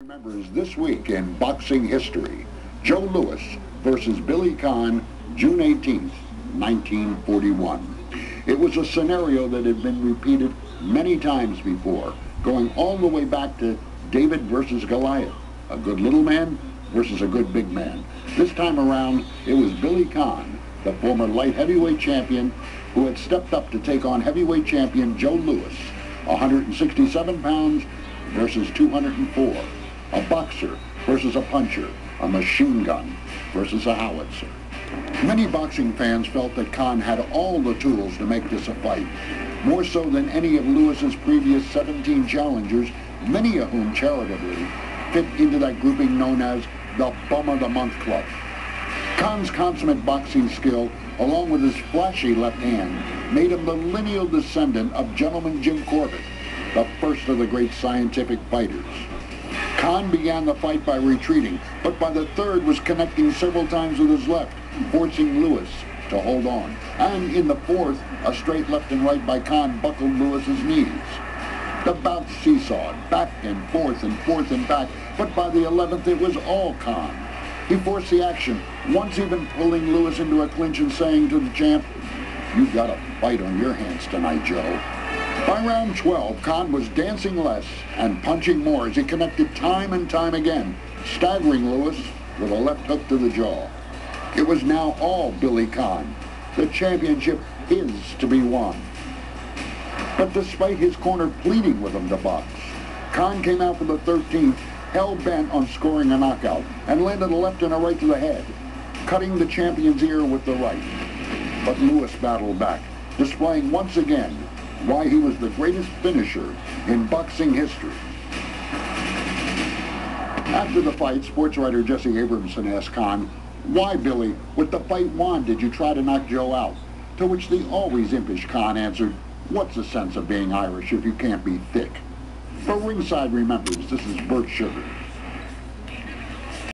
Remembers this week in boxing history, Joe Louis versus Billy Conn, June 18th, 1941. It was a scenario that had been repeated many times before, going all the way back to David versus Goliath, a good little man versus a good big man. This time around, it was Billy Conn, the former light heavyweight champion, who had stepped up to take on heavyweight champion Joe Louis, 167 pounds versus 204 a boxer versus a puncher, a machine gun versus a howitzer. Many boxing fans felt that Conn had all the tools to make this a fight, more so than any of Louis's previous 17 challengers, many of whom charitably fit into that grouping known as the Bum of the Month Club. Conn's consummate boxing skill, along with his flashy left hand, made him the lineal descendant of Gentleman Jim Corbett, the first of the great scientific fighters. Conn began the fight by retreating, but by the third was connecting several times with his left, forcing Louis to hold on. And in the fourth, a straight left and right by Conn buckled Louis's knees. The bout seesawed, back and forth and forth and back, but by the 11th it was all Conn. He forced the action, once even pulling Louis into a clinch and saying to the champ, You've got a fight on your hands tonight, Joe. By round 12, Conn was dancing less and punching more as he connected time and time again, staggering Louis with a left hook to the jaw. It was now all Billy Conn. The championship is to be won. But despite his corner pleading with him to box, Conn came out for the 13th, hell-bent on scoring a knockout, and landed a left and a right to the head, cutting the champion's ear with the right. But Louis battled back, displaying once again why he was the greatest finisher in boxing history. After the fight, sports writer Jesse Abramson asked Conn, why, Billy, with the fight won, did you try to knock Joe out? To which the always impish Conn answered, what's the sense of being Irish if you can't be thick? For Ringside Remembers, this is Bert Sugar.